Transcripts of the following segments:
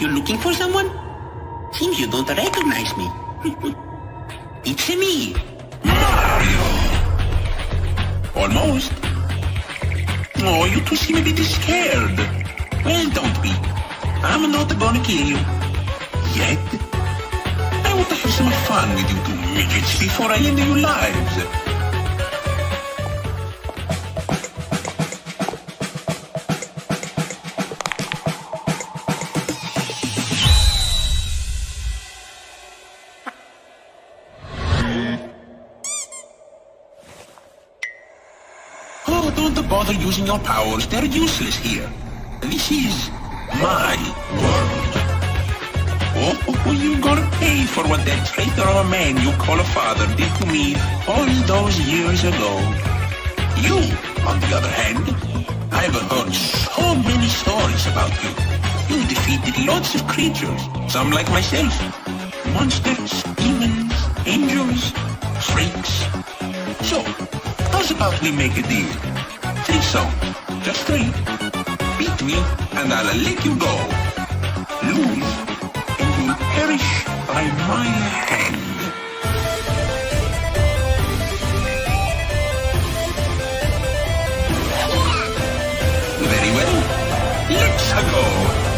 you're looking for someone? Seems you don't recognize me. it's me, Mario. Almost. Oh, you two seem a bit scared. Well, don't be. I'm not gonna kill you. Yet. I want to have some fun with you two midgets before I end your lives. Using your powers. They're useless here. This is my world. Oh, oh, oh, you're gonna pay for what that traitor of a man you call a father did to me all those years ago. You, on the other hand, I've heard so many stories about you. You defeated lots of creatures, some like myself. Monsters, demons, angels, freaks. So, how's about we make a deal? Three so. Just three. Beat me, and I'll let you go. Lose, and you'll perish by my hand. Very well. Let's go.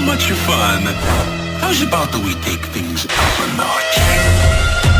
Much fun. How's about we take things up a notch?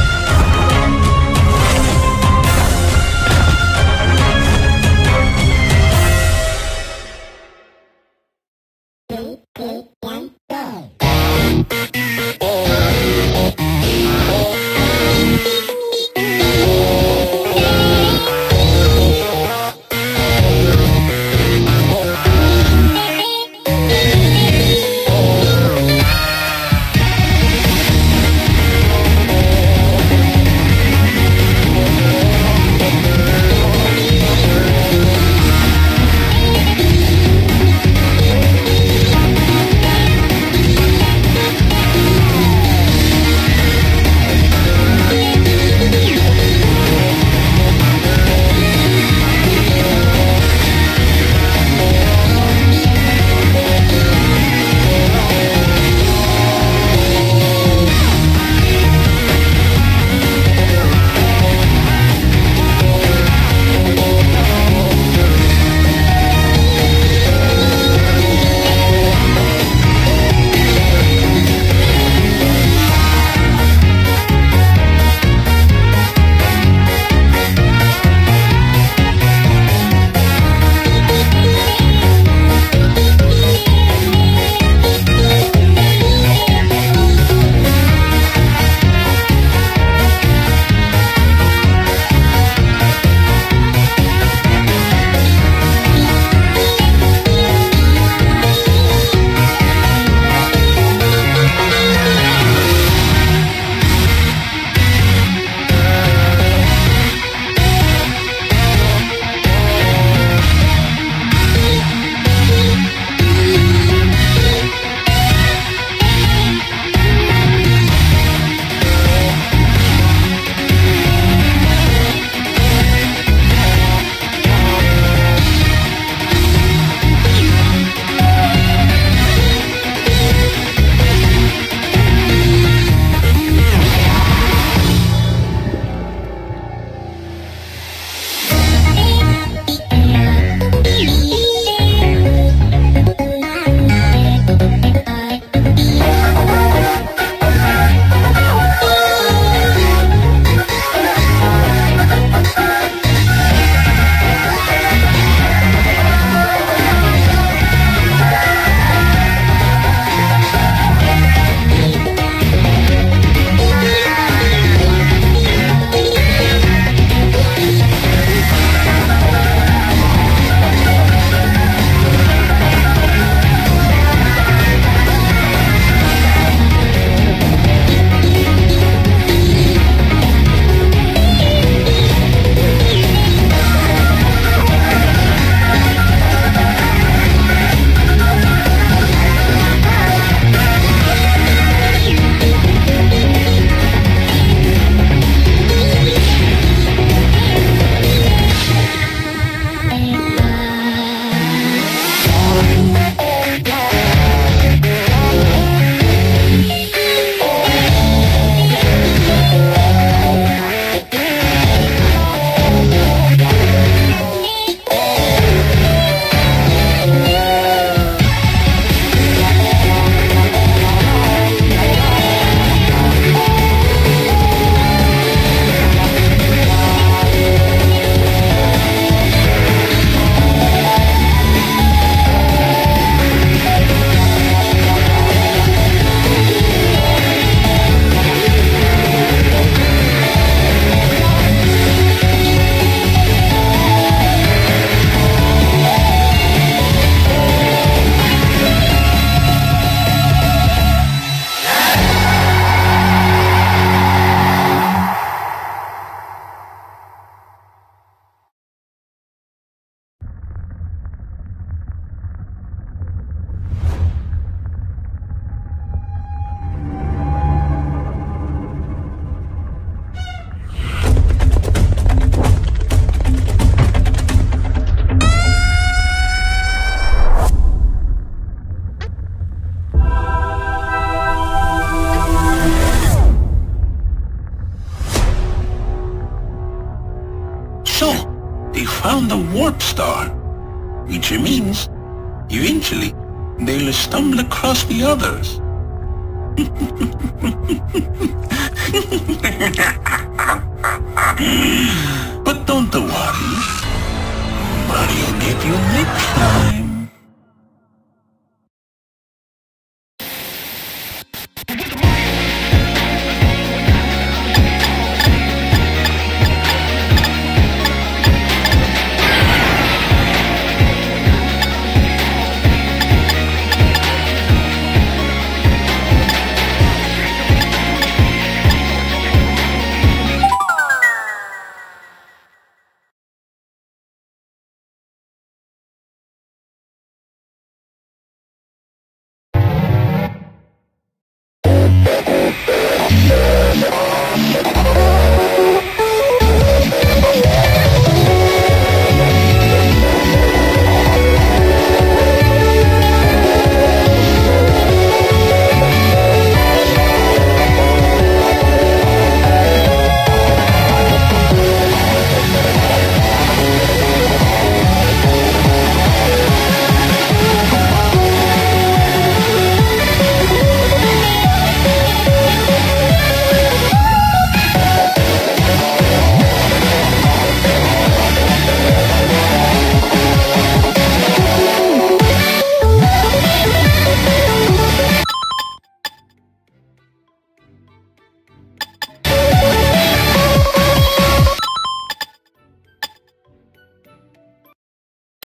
Warp star, which means, eventually, they'll stumble across the others. but don't worry. Mario get you next time.